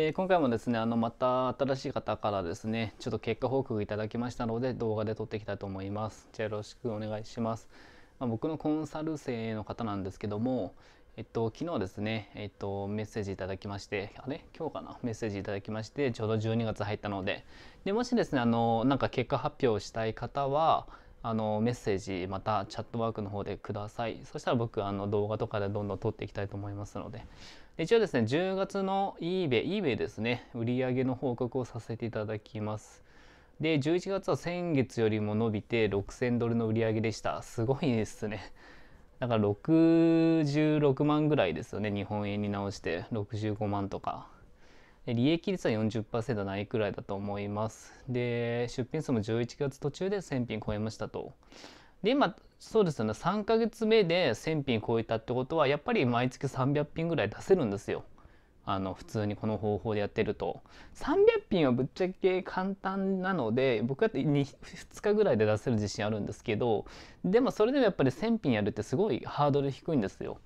えー、今回もですねあのまた新しい方からですねちょっと結果報告いただきましたので動画で撮っていきたいと思います。じゃよろしくお願いします、まあ、僕のコンサル生の方なんですけどもえっと昨日ですねえっとメッセージいただきましてあれ？今日かな？メッセージいただきましてちょうど12月入ったので。でもしですねあのなんか結果発表したい方はあのメッセージまたチャットワークの方でください。そしたら僕あの動画とかでどんどん撮っていきたいと思いますので。一応ですね10月の eBay, eBay ですね売上の報告をさせていただきます。で11月は先月よりも伸びて6000ドルの売り上げでした。すごいですね。だから66万ぐらいですよね日本円に直して。65万とか。利益率は40%ないくらいだと思います。で出品数も11月途中で1000品超えましたと。で今そうですよね3ヶ月目で1000品超えたってことはやっぱり毎月300品ぐらい出せるんですよ。あの普通にこの方法でやってると300品はぶっちゃけ簡単なので僕だって 2, 2日ぐらいで出せる自信あるんですけどでもそれでもやっぱり1000品やるってすごいハードル低いんですよ。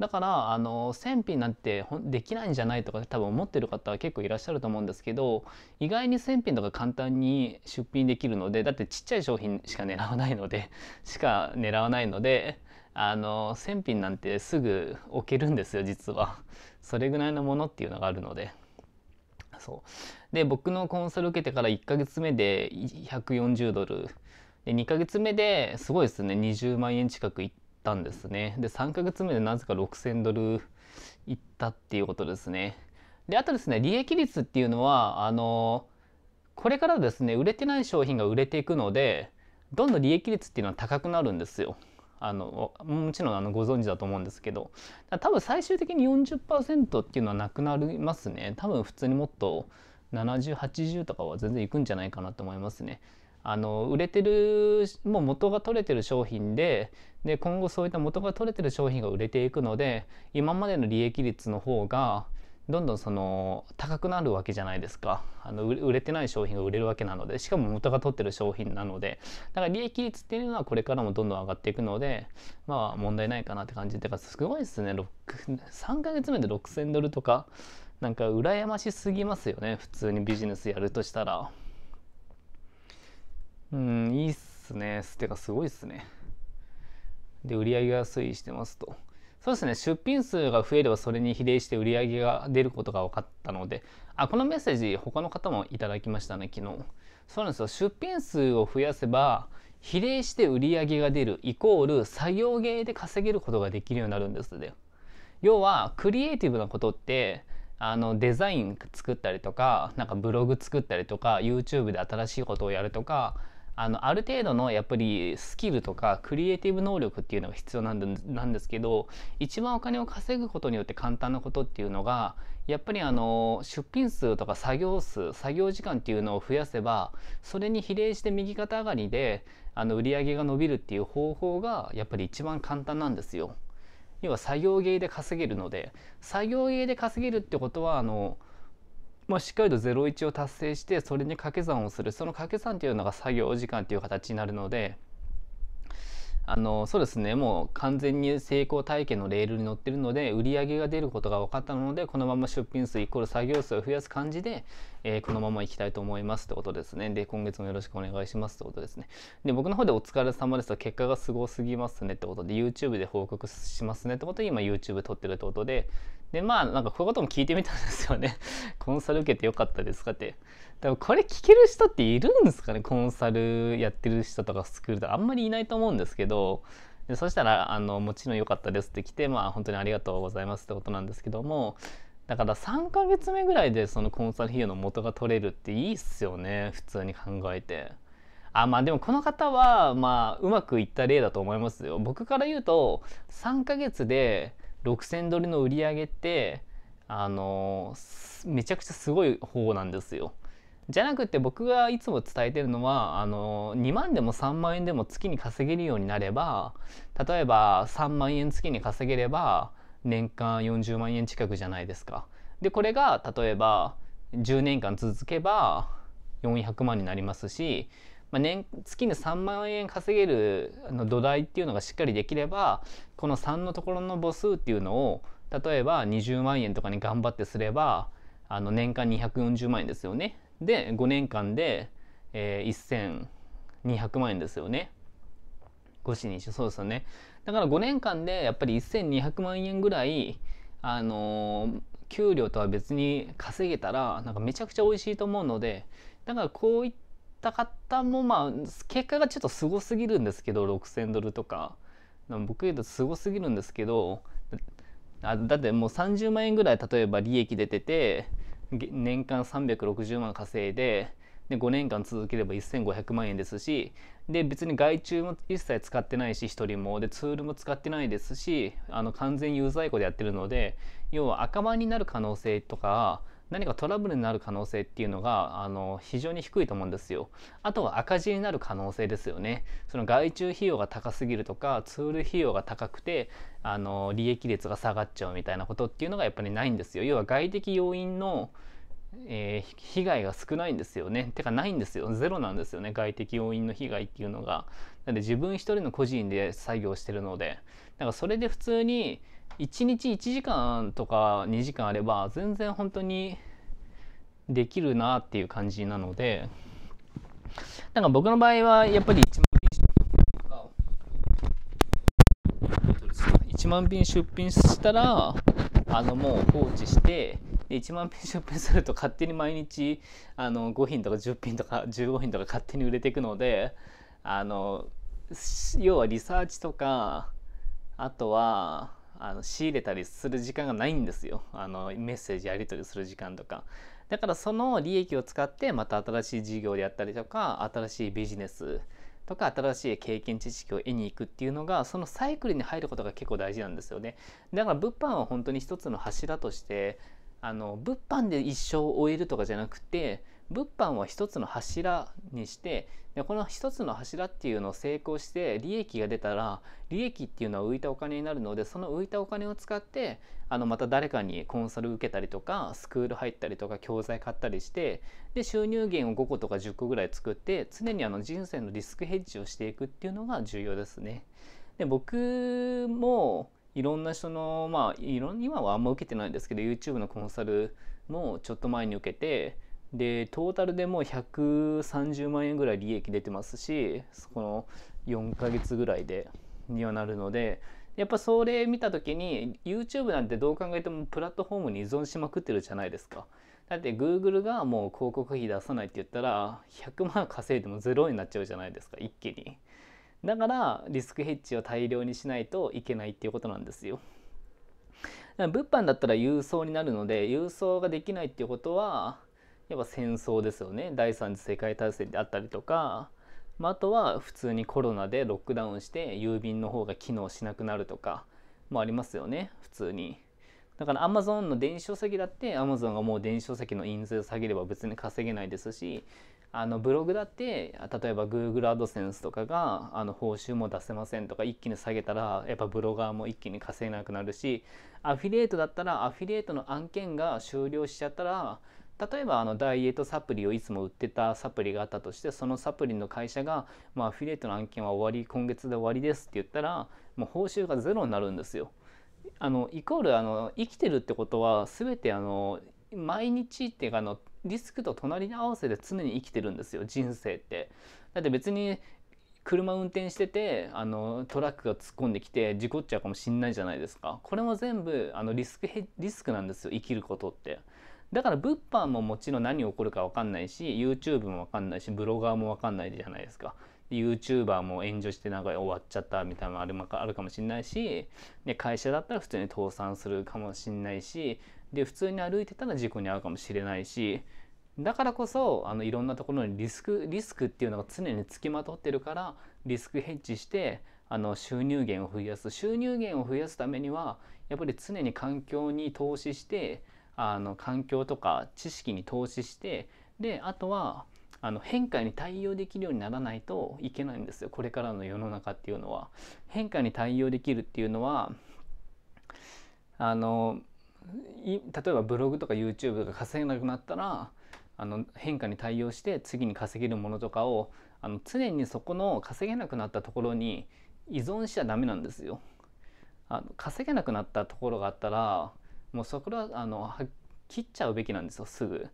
だからあの1000品なんてできないんじゃないとか多分思ってる方は結構いらっしゃると思うんですけど意外に1000品とか簡単に出品できるのでだってちっちゃい商品しか狙わないので しか狙わないのであの1000品なんてすぐ置けるんですよ実は。それぐらいのものっていうのがあるので。そうで僕のコンサル受けてから1ヶ月目で140ドルで2ヶ月目ですごいですね20万円近くいってたんですね。で、3ヶ月目でなぜか6000ドルいったっていうことですね。で、あとですね、利益率っていうのは、あの、これからですね、売れてない商品が売れていくので、どんどん利益率っていうのは高くなるんですよ。あのもちろんあのご存知だと思うんですけど多分最終的に40%っていうのはなくなりますね多分普通にもっと7080とかは全然いくんじゃないかなと思いますねあの売れてるもう元が取れてる商品でで今後そういった元が取れてる商品が売れていくので今までの利益率の方がどんどんその高くなるわけじゃないですか。あの売れてない商品が売れるわけなのでしかも元が取ってる商品なので。だから利益率っていうのはこれからもどんどん上がっていくのでまあ問題ないかなって感じでかすごいですね。3ヶ月目で6000ドルとかなんか羨ましすぎますよね。普通にビジネスやるとしたら。うん、いいっすね。てかすごいっすね。で、売り上げが推移してますと。そうですね、出品数が増えればそれに比例して売り上げが出ることが分かったので、あ、このメッセージ他の方もいただきましたね、昨日。そうなんですよ。出品数を増やせば、比例して売り上げが出るイコール作業芸で稼げることができるようになるんですね。要は、クリエイティブなことって、あのデザイン作ったりとか、なんかブログ作ったりとか、YouTube で新しいことをやるとか、あのある程度のやっぱりスキルとかクリエイティブ能力っていうのが必要なんですけど一番お金を稼ぐことによって簡単なことっていうのがやっぱりあの出品数とか作業数作業時間っていうのを増やせばそれに比例して右肩上がりであの売り上げが伸びるっていう方法がやっぱり一番簡単なんですよ。要は作業芸で稼げるので作業芸で稼げるってことはあのまあ、しっかりと01を達成してそれに掛け算をする。その掛け算というのが作業時間という形になるのであのそうですね。もう完全に成功体験のレールに乗ってるので売り上げが出ることが分かったのでこのまま出品数イコール作業数を増やす感じで、えー、このままいきたいと思いますってことですね。で今月もよろしくお願いしますってことですね。で僕の方でお疲れ様ですと結果がすごすぎますねってことで YouTube で報告しますねってことで今 YouTube 撮ってるってことででまあなんかこういうことも聞いてみたんですよね。コンサル受けてよかったですかって。でもこれ聞ける人っているんですかね？コンサルやってる人とかスクールであんまりいないと思うんですけど。でそしたらあのもちろん良かったですって来てまあ本当にありがとうございますってことなんですけども。だから3ヶ月目ぐらいでそのコンサル費用の元が取れるっていいっすよね。普通に考えて。あまあでもこの方はまあうまくいった例だと思いますよ。僕から言うと3ヶ月で6,000ドルの売り上げってあのめちゃくちゃすごい方なんですよ。じゃなくて僕がいつも伝えてるのはあの2万でも3万円でも月に稼げるようになれば例えば3万円月に稼げれば年間40万円近くじゃないですか。でこれが例えば10年間続けば400万になりますし、まあ、年月に3万円稼げるの土台っていうのがしっかりできればこの3のところの母数っていうのを例えば20万円とかに頑張ってすればあの年間240万円ですよね。で5年間で、えー、1200万円ですよね。5死にそうですよね。だから5年間でやっぱり1200万円ぐらいあのー、給料とは別に稼げたらなんかめちゃくちゃ美味しいと思うのでだからこういった方もまあ結果がちょっとすごすぎるんですけど6000ドルとか。僕言うとすごすぎるんですけどあだってもう30万円ぐらい例えば利益出てて年間360万稼いでで5年間続ければ1500万円ですしで別に外注も一切使ってないし1人も。でツールも使ってないですしあの完全ユーザーエコでやってるので要は赤番になる可能性とか何かトラブルになる可能性っていうのがあの非常に低いと思うんですよ。あとは赤字になる可能性ですよね。その外注費用が高すぎるとかツール費用が高くてあの利益率が下がっちゃうみたいなことっていうのがやっぱりないんですよ。要は外的要因のえー、被害が少ないんですよね。てかないんですよ。ゼロなんですよね。外的要因の被害っていうのが。なんで自分一人の個人で作業してるので。だからそれで普通に1日1時間とか2時間あれば全然本当にできるなっていう感じなのでなんか僕の場合はやっぱり1万品出品したらあのもう放置してで1万品出品すると勝手に毎日あの5品とか10品とか15品とか勝手に売れていくのであの要はリサーチとかあとはあの仕入れたりする時間がないんですよ。あのメッセージやり取りする時間とか。だからその利益を使ってまた新しい事業であったりとか新しいビジネスとか新しい経験知識を得に行くっていうのがそのサイクルに入ることが結構大事なんですよね。だから物販は本当に一つの柱としてあの物販で一生を終えるとかじゃなくて物販は一つの柱にしてでこの一つの柱っていうのを成功して利益が出たら利益っていうのは浮いたお金になるのでその浮いたお金を使ってあのまた誰かにコンサル受けたりとかスクール入ったりとか教材買ったりしてで収入源を5個とか10個ぐらい作って常にあの人生のリスクヘッジをしていくっていうのが重要ですね。で僕もいろんな人のまあいろん今はあんま受けてないんですけど YouTube のコンサルもちょっと前に受けてでトータルでもう130万円ぐらい利益出てますしこの4ヶ月ぐらいでにはなるのでやっぱそれ見た時に YouTube なんてどう考えてもプラットフォームに依存しまくってるじゃないですか。だって Google がもう広告費出さないって言ったら100万稼いでもゼロになっちゃうじゃないですか一気に。だからリスクヘッジを大量にしないといけないっていうことなんですよ。物販だったら郵送になるので郵送ができないっていうことはやっぱ戦争ですよね。第三次世界大戦であったりとか、まあ、あとは普通にコロナでロックダウンして郵便の方が機能しなくなるとかもありますよね。普通に。だから Amazon の電子書籍だって Amazon がもう電子書籍の印税を下げれば別に稼げないですしあのブログだって例えば Google AdSense とかがあの報酬も出せませんとか一気に下げたらやっぱブロガーも一気に稼げなくなるしアフィリエイトだったらアフィリエイトの案件が終了しちゃったら例えばあのダイエットサプリをいつも売ってたサプリがあったとしてそのサプリの会社が、まあ、アフィリエイトの案件は終わり今月で終わりですって言ったらもう報酬がゼロになるんですよ。あのイコールあの生きてるってことは全てあの毎日っていうかあのリスクと隣り合わせで常に生きてるんですよ人生って。だって別に車運転しててあのトラックが突っ込んできて事故っちゃうかもしんないじゃないですかこれも全部あのリスクリスクなんですよ生きることってだから物販ももちろん何起こるか分かんないし YouTube も分かんないしブロガーも分かんないじゃないですか。YouTuber も炎上してなんか終わっちゃったみたいなのもあるかもしれないしで会社だったら普通に倒産するかもしれないしで普通に歩いてたら事故に遭うかもしれないしだからこそあのいろんなところにリスクリスクっていうのが常につきまとってるからリスクヘッジしてあの収入源を増やす。収入源を増やすためにはやっぱり常に環境に投資してあの環境とか知識に投資してであとはあの変化に対応できるようにならないといけないんですよこれからの世の中っていうのは。変化に対応できるっていうのはあの例えばブログとか YouTube が稼げなくなったらあの変化に対応して次に稼げるものとかをあの常にそこの稼げなくなったところに依存しちゃダメなんですよ。あの稼げなくなったところがあったらもうそこはあの切っちゃうべきなんですよすぐ。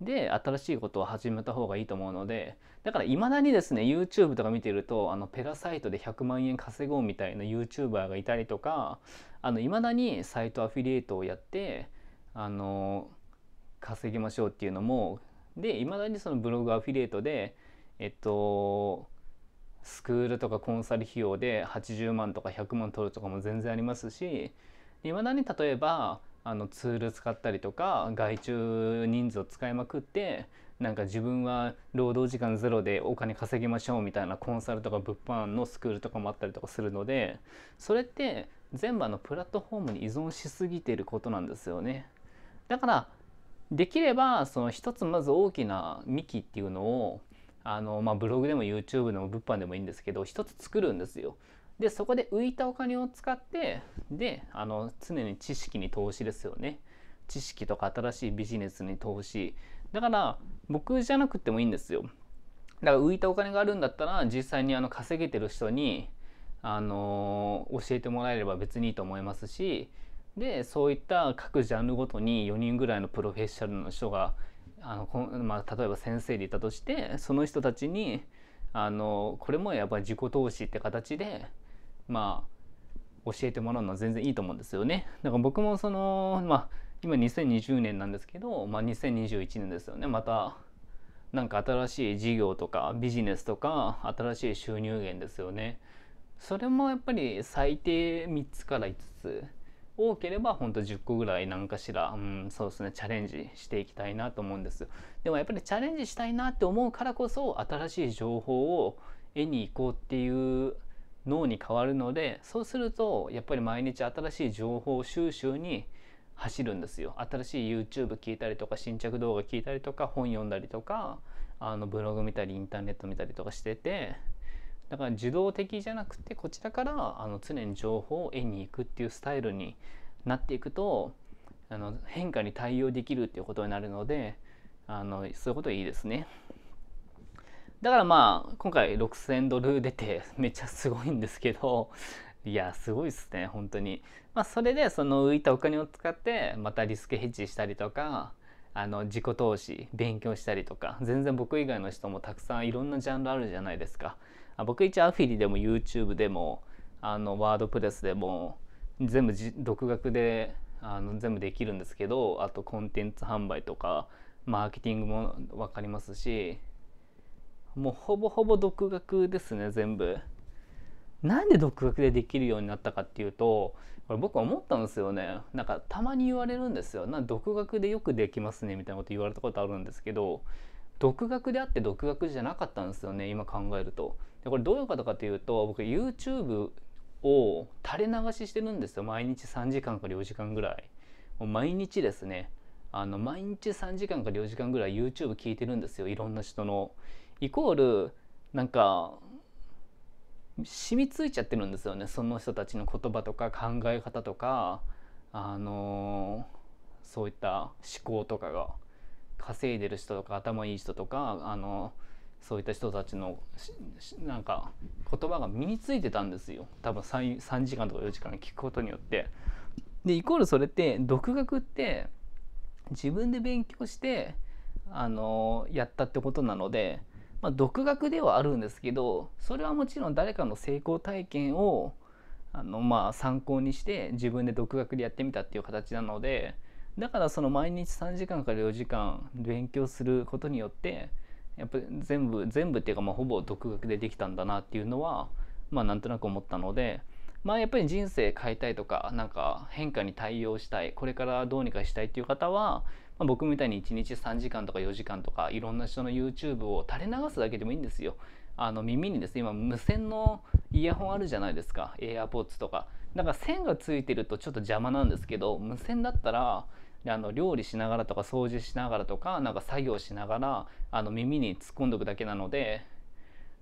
で新しいことを始めた方がいいと思うのでだからいまだにですね YouTube とか見てるとあのペラサイトで100万円稼ごうみたいな YouTuber がいたりとかいまだにサイトアフィリエイトをやってあの稼ぎましょうっていうのもでいまだにそのブログアフィリエイトでえっとスクールとかコンサル費用で80万とか100万取るとかも全然ありますしいまだに例えばあのツール使ったりとか外注人数を使いまくってなんか自分は労働時間ゼロでお金稼ぎましょうみたいなコンサルとか物販のスクールとかもあったりとかするのでそれって全部あのプラットフォームに依存しすぎていることなんですよね。だからできればその一つまず大きな幹っていうのをあの、まあ、ブログでも YouTube でも物販でもいいんですけど一つ作るんですよ。でそこで浮いたお金を使ってであの常に知識に投資ですよね。知識とか新しいビジネスに投資。だから僕じゃなくてもいいんですよ。だから浮いたお金があるんだったら実際にあの稼げてる人にあの教えてもらえれば別にいいと思いますしでそういった各ジャンルごとに4人ぐらいのプロフェッショナルの人があのこまあ、例えば先生でいたとしてその人たちにあのこれもやっぱり自己投資って形でまあ教えてもらうのは全然いいと思うんですよね。だから僕もそのまあ今2020年なんですけど、まあ、2021年ですよねまたなんか新しい事業とかビジネスとか新しい収入源ですよね。それもやっぱり最低3つから5つ多ければほんと10個ぐらい何かしら、うん、そうですねチャレンジしていきたいなと思うんですでもやっぱりチャレンジしたいなって思うからこそ新しい情報を得に行こうっていう脳に変わるのでそうするとやっぱり毎日新しい情報収集に走るんですよ新しい YouTube 聞いたりとか新着動画聞いたりとか本読んだりとかあのブログ見たりインターネット見たりとかしててだから受動的じゃなくてこちらからあの常に情報を得に行くっていうスタイルになっていくとあの変化に対応できるっていうことになるのであのそういうこといいですね。だからまあ今回6000ドル出てめっちゃすごいんですけどいやすごいっすね本当に。まあそれでその浮いたお金を使ってまたリスクヘッジしたりとかあの自己投資勉強したりとか全然僕以外の人もたくさんいろんなジャンルあるじゃないですか。僕一応アフィリでも YouTube でもあのワードプレスでも全部独学であの全部できるんですけどあとコンテンツ販売とかマーケティングも分かりますしもうほぼほぼ独学ですね全部。なんで独学でできるようになったかっていうとこれ僕は思ったんですよね。なんかたまに言われるんですよ。な独学でよくできますねみたいなこと言われたことあるんですけど独学であって独学じゃなかったんですよね今考えると。でこれどういうことかというと僕 YouTube を垂れ流ししてるんですよ。毎日3時間か4時間ぐらい。もう毎日ですね。あの毎日3時間か4時間ぐらい YouTube 聞いてるんですよ。いろんな人の。イコールなんか染みついちゃってるんですよね。その人たちの言葉とか考え方とか。あのそういった思考とかが。稼いでる人とか頭いい人とか。あのそういった人たちのなんか言葉が身についてたんですよ。多分 3, 3時間とか4時間聞くことによって。でイコールそれって独学って自分で勉強してあのやったってことなので、まあ、独学ではあるんですけどそれはもちろん誰かの成功体験をあのまあ参考にして自分で独学でやってみたっていう形なのでだからその毎日3時間から4時間勉強することによってやっぱり全部全部っていうかまあほぼ独学でできたんだなっていうのはまあなんとなく思ったのでまあやっぱり人生変えたいとかなんか変化に対応したいこれからどうにかしたいっていう方は、まあ、僕みたいに1日3時間とか4時間とかいろんな人の YouTube を垂れ流すだけでもいいんですよ。あの耳にですね今無線のイヤホンあるじゃないですか AirPods とか。だから線がついてるとちょっと邪魔なんですけど無線だったらあの料理しながらとか掃除しながらとかなんか作業しながらあの耳に突っ込んでおくだけなので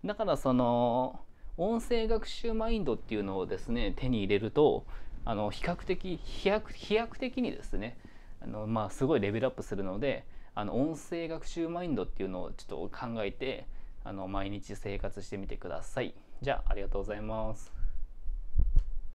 だからその音声学習マインドっていうのをですね手に入れるとあの比較的飛躍飛躍的にですねあの、まあ、すごいレベルアップするのであの音声学習マインドっていうのをちょっと考えてあの毎日生活してみてください。じゃあありがとうございます。